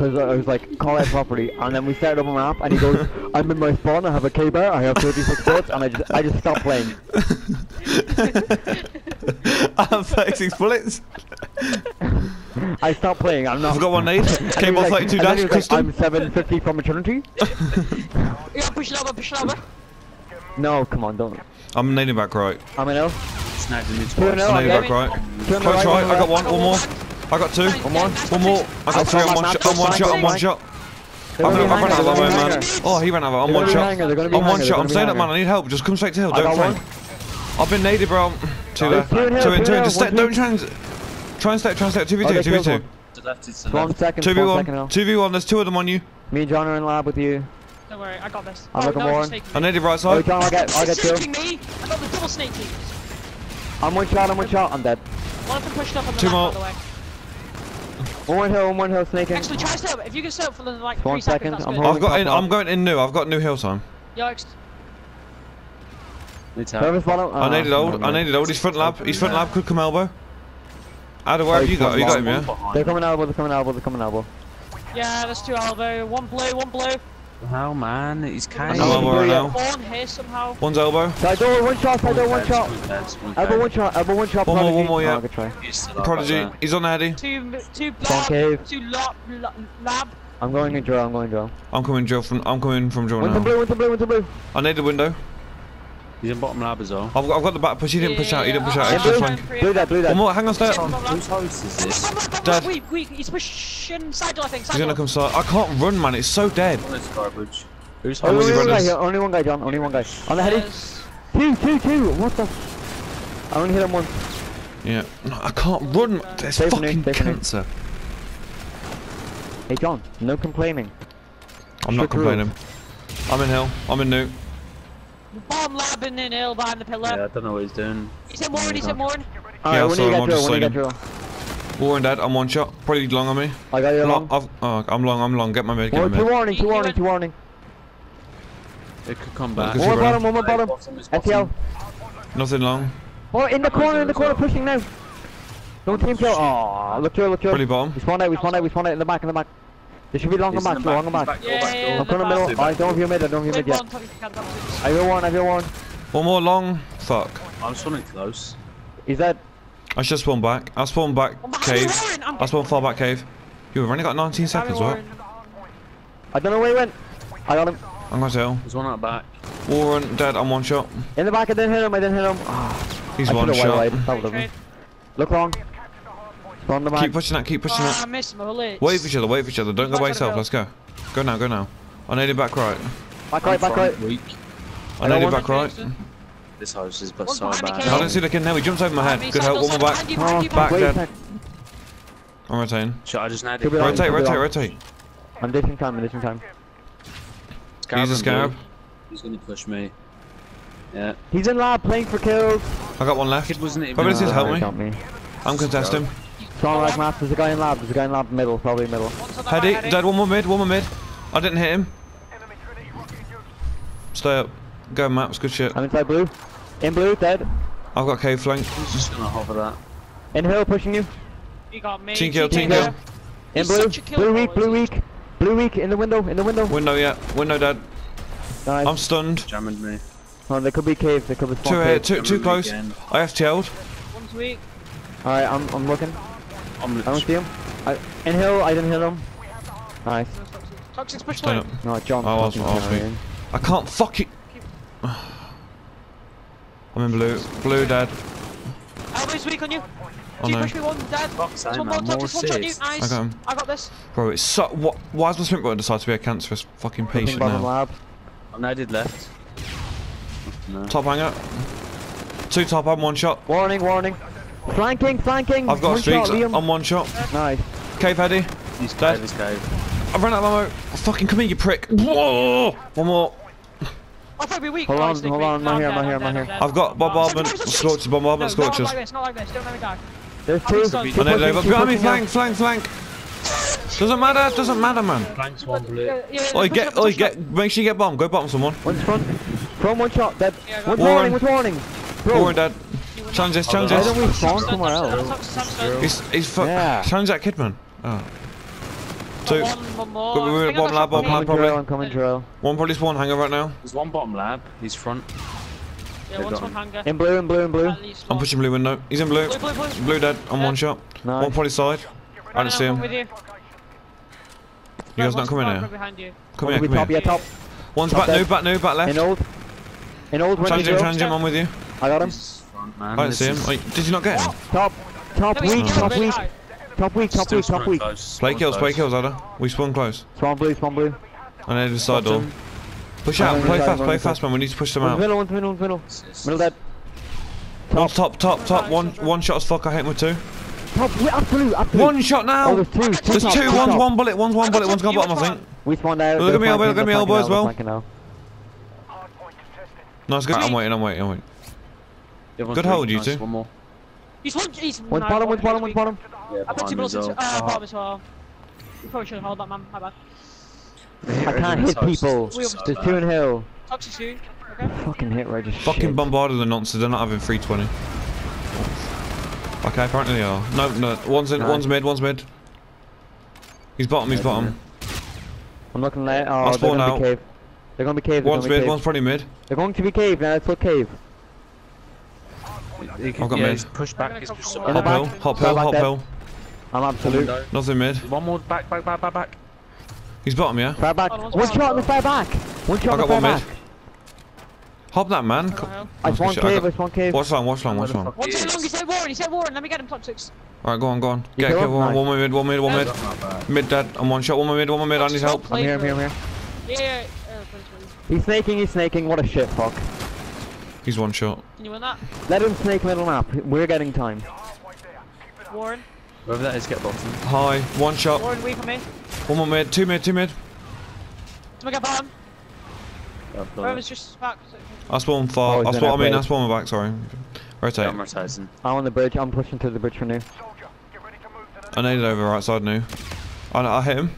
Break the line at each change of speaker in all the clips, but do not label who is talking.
because I was like, call out properly, and then we started up a map, and he goes, I'm in my spawn, I have a K-bar, I have 36 bullets, and I just, I just stopped playing.
I have 36 bullets.
I stopped playing, I'm not...
I've got one nade.
And he was
Cable
like-
32 dash
he was
custom.
Like, I'm 750 from eternity?
Yeah, push it over, push it over.
No, come on, don't.
I'm nading back right.
I'm in L.
Snagged me
Two in
twice.
L,
I'm nading
okay.
back right.
Two on the
Close
right,
right. I got one.
left.
One more. I got two.
One more.
One more. I got three on one shot. On one shot. On one shot. I've
gonna be
I've run out of ammo, man. Oh, he ran out of it. On
They're
one shot.
hanger, they're gonna be
On one shot. I'm
gonna be
staying up, man. I need help. Just come straight to hill.
I
Don't
got one.
flank. I've been naded, bro. Two there.
Two in
Two in
two
two.
in
Just
hill,
stay.
one,
Don't
two.
try and try and stay. Try and stay. Two v
Oh,
two.
they
Two v
killed
two.
one.
To the left, it's to the
One
left.
second,
Two v
one
one.
second now.
Two v one. There's two of them on you.
Me and John are in lab with you.
Don't worry, I got this.
Oh, I'm
oh,
looking
no,
more.
I
me.
naded right
Oh,
side.
John, I get, I get two.
Me! I got the double snaking.
I'm one shot, I'm one shot, I'm dead.
One of them pushed up on the
Two
left,
more.
by the way.
One more hill, one more hill, snaking.
Actually, try stay up. If you can stay up for the, like
One
three seconds,
second,
that's
I'm
good.
I've got in. I'm going in new. I've got new hill time.
Yikes.
Need.
Service bottom.
Uh,
I
needed old. I needed old. He's front lab. He's front lab. Could come elbow. Ada, where have you got? You got him,
One
yeah.
They're coming elbow, they're coming elbow, they're coming elbow.
Yeah, there's two elbow. One blue, one blue.
How man? He's
I
carrying.
know
elbow right
yeah.
now.
One here somehow.
One's elbow.
Side door, one shot, side door, one shot. Elbow, one shot, elbow, one shot.
One more, one more, yeah.
Oh.
Prodigy. He's on Addy.
Two, two
Don't
lab, two lab, lab, lab.
I'm going in drill, I'm going drill.
I'm coming drill from. I'm coming from drill
Winter
now.
blue, winter blue, winter blue.
I need the window.
He's in bottom lab as well.
I've got, I've got the back push. He didn't push out. He didn't push out.
Yeah,
He's
yeah,
just
yeah.
flank.
Blue that, blue that.
One more. Hang on, stay up.
Whose house is this?
Dad.
Weak, weak. He's pushing side door, I think. Side
He's gonna come start. I can't run, man. It's so dead.
One is garbage. Whose
Only
How
one guy here, only one guy, John, only one guy. On the heady. Two, two, two. What the? I only hit him once.
Yeah. No, I can't run. There's
Stay
fucking
stay for me.
cancer.
Hey, John, no complaining.
I'm not
Strict rules.
complaining. I'm in hill. I'm in new.
Bomb lab in in hill behind the pillar.
Yeah, I don't know what he's doing.
He's in Warren, he's in Warren.
Alright, when do you get drill?
just
When do you get drill?
Warren dead. I'm one shot. Probably long on me.
I got you
Long,
along.
I've, oh, I'm long. I'm long. Get my mid. Get
More,
my
two
mid.
warning, two
You- you
warning,
went-
two warning.
It could come back.
One more bottom, one more bottom.
Bottom
FTL.
Nothing long.
Oh, in the corner, in the corner, pushing now. Don't team kill. Oh, look through, look through.
Pretty bottom.
We spawned out, we spawned out, we spawned out in the back, in the back. There should be long and
He's
back,
in
so
the
long and back.
back
Yeah, yeah, yeah.
I'm from the
back.
middle. I don't have your mid, I don't have your
Big
mid yet.
one, top of the can, top of
I have your one, I have your one.
One more long. Fuck.
I'm swimming close.
He's dead.
I should spawn back. I spawned back
I'm behind you,
cave.
I'm
I far back cave. You've only got 19
behind you,
seconds, right?
I don't know where he went. I got him.
I'm gonna tell.
There's one out back.
Warren dead. I'm one shot.
In the back, I didn't hit him, I didn't hit him. Ah,
He's
I
one shot.
wide wide. That would've
Trade.
been- Look long. Spawn the back.
Keep pushing that. Keep pushing
Oh, I
that.
missed my bullets.
Wait for each other. Wait for each other. Don't go by
Back to the
yourself.
middle.
Let's go. Go now. Go now. I need it back right.
Back right, back right.
Weak.
I
I
need it back right.
This house is but
One's
so
me,
bad.
Kale.
I don't see the kid now. He jumps over my head. Good help. One more back.
behind you,
Oh,
back,
behind you.
wait a
dead.
sec.
I'm rotating.
Should I just nailed
Could be
it?
long.
Rotate. Rotate. Rotate.
I'm dishing time, I'm dishing time.
He's a scarab.
He's gonna push me. Yeah.
He's in lab playing for kills.
I got one left.
Kid wasn't even.
Probably this is
Ah,
help me.
got me.
I'm contesting.
Strong like maps. There's a guy in lab. There's a guy in lab middle, probably middle.
One's on the
Heady.
right,
Dead. One more mid. One more mid. I didn't hit him. Stay up. Go maps. Good shit.
I'm inside blue. In blue, dead.
I've got cave flank.
He's just gonna hover that.
In hill, pushing you.
You got me.
Team kill,
Team
team
kill.
kill.
In
He's
blue.
such
Blue weak, blue weak. Blue weak in the window, in the window.
Window yet. Window dead.
Nice.
I'm stunned.
Jamming me.
Oh, there could be caves. There could be spawn
Two here.
caves.
Too too close.
again.
I FTL'd.
One's weak.
Alright, I'm, I'm looking.
I'm
I don't see him. I, in hill, I didn't hit him. Nice.
Toxic's push
Stay
lane.
No, John.
Oh, I was-
fucking
I was weak. I can't fuck it. I'm in blue. Blue dead.
Elbow's weak on you.
Oh
Do you
no.
push me one dead?
Fuck's sake,
One
man,
more
more
toxic, one shot you. Nice.
I got him.
I got this.
Bro, it's so. What? Why has my sprint button decided to be a cancerous fucking
Pushing
patient
bottom
now?
lab.
I'm now did left. No.
Top hanger. Two top. I'm one shot.
Warning, warning. Flanking, flanking.
I've got
One
streaks.
Shot, Liam.
I'm one shot.
Nice.
Cave heady.
He's
Dead.
cave, he's cave.
I've run out of ammo. Fucking come here, you prick. Whoa! One more.
I thought we weak.
Hold
Oh,
on, hold on,
No,
I'm here,
dead,
I'm here,
dead,
I'm
dead,
here.
I've got bombardment,
Scorches,
scorches,
No,
bombardment,
not like this, not like this. Don't let me die.
There's
I'll
two.
be
two.
I know they've behind me, flank, flank, flank. Doesn't matter, doesn't matter, man.
Flanks one blue.
Yeah, yeah,
Oi, get,
up,
oi, get, make sure you get bomb. Go bottom someone.
One's front. From one shot, dead.
Yeah,
One's warning,
Warren.
one's warning. Bro,
Warren dead. Challenge this, challenge
why don't we spawn somewhere else?
I'm stunned, I'm stunned.
He's, he's fuck.
Yeah.
Challenge that kid, man. Oh. Ah. Two.
One, one more.
Got-
I think I
one
got
lab,
shot
one lab,
me.
Coming
probably.
drill, I'm coming drill.
One probably spawn hangar right now.
There's one bottom lab. He's front.
Yeah,
They've
one's
got
one hanger.
In blue, in blue, in blue.
I'm pushing blue window. He's in blue.
Blue, blue, blue.
Blue dead. I'm
Yeah.
one shot.
Nice.
One probably side. I didn't see him.
you.
You guys not coming here?
right Behind you.
Come here, come
top,
here.
yeah, top.
One's back new, back new, back left.
In old. In old, running
Transient,
drill.
transient, I'm with you.
I got him.
Front, man.
I didn't see him. Wait, did you not get him?
Top, top
No,
weak, top weak. Top weak, top weak, top weak.
Play kills, play kills, Ada. We spawn close.
Spawn blue, spawn blue.
And then the side door.
Bottom.
Push out, play fast, play fast, man. We need to push them out.
middle, one's middle, one's middle. Middle dead.
One's top, top, top. One, one shot as fuck. I hit with two.
Top, yeah, absolute, absolute.
One shot
Oh,
now.
there's two. two
There's
top,
two. One's
top.
one bullet. One's one bullet. One's
two,
gone bottom, I think.
We spawned out.
Look at me elbow, look at me elbow as well.
now, they're now.
Nice, good. I'm waiting, I'm waiting, I'm waiting.
The
Good
weak,
hold, you
nice,
two.
One more.
He's one. He's
One's
no,
bottom, one's
he's
bottom,
weak.
one's bottom.
Yeah,
I put two
behind
bullets into. Uh,
Oh.
bottom as well. You probably should have held that, man. My bad.
I can't hit people. There's two in hill.
Toxic two. Okay.
Fucking hit rate is
Fucking
shit.
bombarded the nonsense. They're not having 320. Okay, apparently they are. No, no. One's in,
No.
one's mid, one's mid. He's bottom, he's bottom.
I'm looking late.
I'll
Oh, they're
spawn
gonna
out.
be cave. They're gonna be cave. They're
One's mid,
cave.
one's probably mid.
They're going to be cave now. Let's look cave.
He can,
I've got
yeah,
mid.
he's pushed back. He's pushed
In the
Hop
back.
hill, hop hill, hop hill.
I'm absolute.
Nothing mid.
One more back, back, back, back, back.
He's bottom, yeah?
Far back.
Oh, one's
One
bottom.
shot on the far back. One
I
shot on the
got one mid.
back.
Hop that man.
Oh, hell.
I
That's
spawned
good. I
cave.
got-
I spawned cave.
Watch long, watch long, watch long.
One too long. He said Warren. He said Warren. Let me get him. Toxics.
Alright, go on, go on.
You
Get,
kill
one,
Nice.
one more mid, one mid, one mid. Mid dead. I'm one shot, one more mid, one more mid. I need help.
I'm here. I'm here. I'm here.
Yeah. yeah, yeah. Uh, please, please.
He's snaking. He's snaking. What a shit fuck.
He's one shot.
Can you win that?
Let him snake middle map. We're getting time.
Warren.
Whoever that is, get bottom.
High, one shot.
Warren weak on me.
One more mid, two mid, two mid.
Do I get bottom?
Oh, I've got
Whoever's
it.
just back.
I spawn far.
Oh,
I
he's
spawn, I mean, I
base.
spawn back, sorry. Rotate.
I'm rotating.
I'm on the bridge. I'm pushing to the bridge for new.
I naded over right side new. I, I hit him.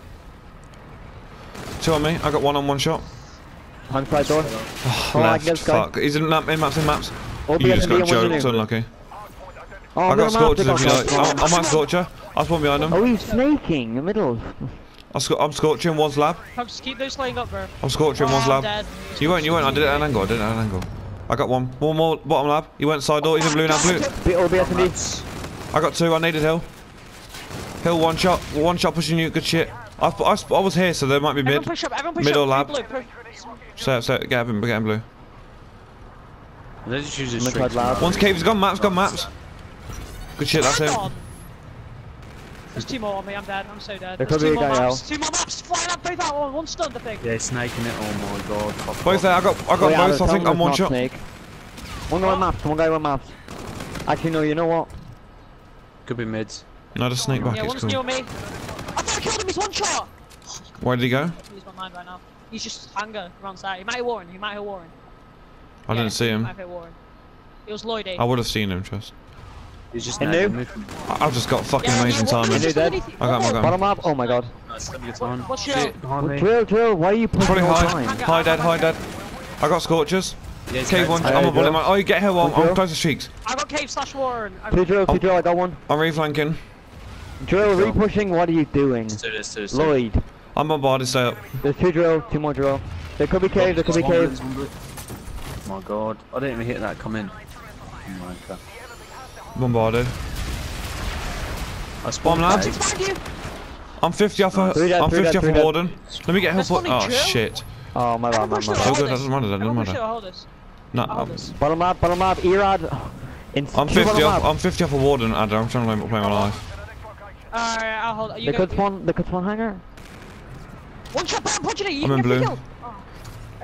Two on me. I got one on one shot.
Hand side door. Oh, I
Left.
get.
Fuck. He's in map, in maps, in maps.
OBS
You just got
DM, one
joked. It's unlucky.
Oh,
I got
middle
scorches if you
up
like.
that.
I, I might scorcher. I spawn behind him.
Oh, he's snaking the middle.
I sc I'm scorching one's lab.
Toxics, keep those laying up, bro.
I'm scorching one's
Oh,
lab.
dead.
You won't, you won't. I did it at an angle. I did it at an angle. I got one. One more bottom lab. He went side door. He's in blue now. Blue.
Bit OBS and D.
I got two. I needed hill. Hill one shot. One shot pushing you. Good shit. I, I, I was here, so there might be
Everyone
mid.
push up. Everyone push
Middle
up.
lab.
Blue, push-
So, so get him, get him blue.
They just use a
Look
streak.
like lab.
One's cave. He's got maps. Got maps. Good shit. That's
Hang
him.
There's two more on me. I'm dead. I'm so dead.
There
There's
could
two
be a
more
guy
maps. Two more maps. Flying up both out. One, one stunned, I think.
Yeah, snaking it. Oh my god. Pop,
Both there. I got. I got
Oh, yeah,
both.
the
I think
tongue
I'm
is
one
not
shot.
Snake. One guy with maps. One guy with maps. Actually, no. You know what?
Could be mids.
No, just snake back.
Yeah,
It's
one's
cool.
near me. I thought I killed him. He's one shot.
Where did he go?
He's my mind right now. He's just hanger around side. He might hit Warren. He might hit Warren.
I
Yeah,
didn't see
He
him.
might hit Warren. It was Lloyd.
I would have seen him. Trust.
He's just
And new?
I- I've just got fucking
Yeah,
amazing
yeah,
timing.
was just
dead.
underneath you.
I got him, I got him.
Bottom map. Oh my god.
Nice, let me get on.
What's your-
Shit, behind me.
Drill, drill. Why are you pushing
Probably
all the
high.
time?
High dead. High dead. I got scorchers.
Yeah,
Cave one. I'm a
aye,
bullet
drill.
man. Oh, you get hill one. I'm
drill.
close to streaks.
I got cave slash Warren. I
Two drill. Two drill. I got one.
I'm reflanking.
Drill.
Drill.
Repushing. What are you doing?
Let's do this, do this.
Lloyd.
I'm bombarded. Stay up.
There's two drill. Two more drill. There could be cave. There could be
One blue,
cave.
Oh my god. I didn't even hit that come in. Oh my god.
Bombarded.
I spawned
Bomb lab.
cave.
Toxics behind you.
I'm 50 off. A,
Three dead,
I'm 50
dead,
off
three
a
dead.
warden. Let me get help. Oh
drill.
shit.
Oh my bad,
Everyone
my bad.
hold
good,
this.
doesn't matter, doesn't matter.
push it, hold this.
No,
Hold
I'm.
Bottom map. Bottom map. Erad. In
I'm 50 off. I'm 50 off a warden. Adder. I'm trying to play, play my life.
Alright, I'll hold. You
They
go.
could spawn. They could spawn hanger.
One shot, bam, punch it. You
I'm in blue.
kill. Oh.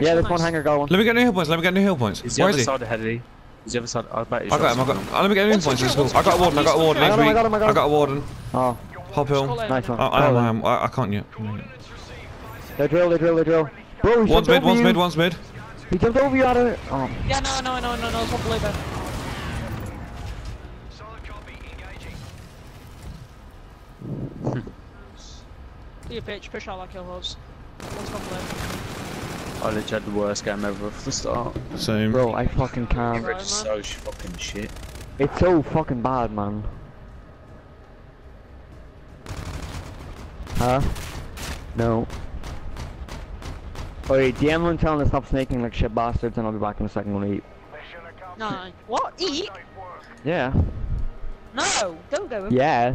Yeah,
Extra
there's one
nice.
hanger going.
Let me get new hill points. Let me get new hill points.
He's the
Where
other
is he?
side of Headley. He's the other side. I bet he's
I got him. I got. Oh, let me get new
One
points. It's cool. I got a warden. I got a warden.
I got him, I got him, I got
I
him.
got a warden.
Oh,
Hop hill.
nice one.
I, I am. I am. I, I can't yet.
They drill. They drill. They drill. Bro, he
One's mid.
over
One's mid. One's mid.
He jumped over you out of it. Oh.
Yeah, no, no, no, no, no. It's one below You bitch, push out like your horse. One's gone.
I legit had the worst game ever from the start.
Same.
Bro, I fucking can't.
It's so fucking shit.
It's so fucking bad, man. Huh? No. Alright, DM and telling him to stop snaking like shit bastards and I'll be back in a second to eat.
No. What? Eat?
Yeah.
No, don't go.
Yeah.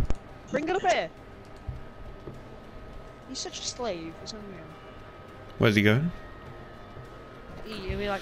Bring it up here. He's such a slave. It's unreal.
Where's he going?
He, he like